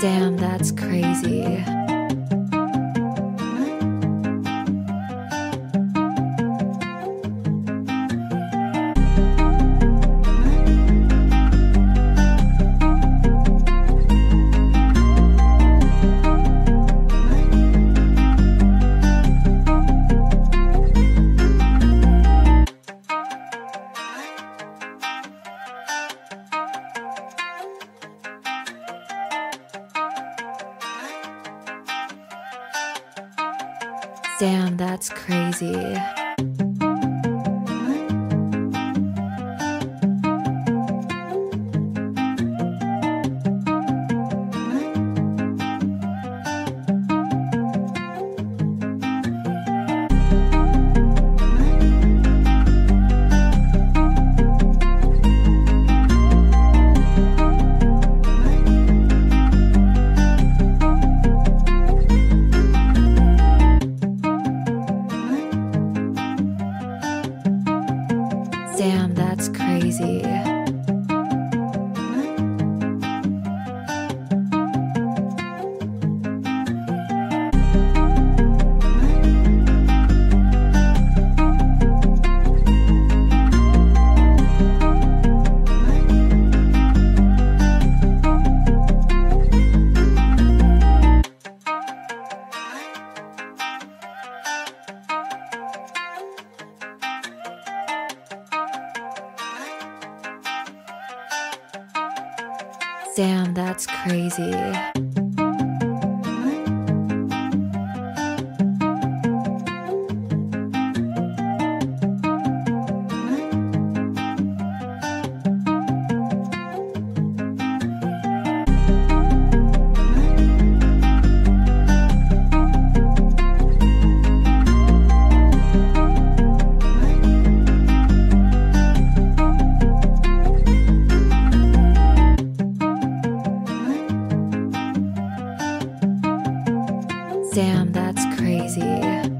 Damn, that's crazy. Damn, that's crazy. See. That's crazy. Damn, that's crazy.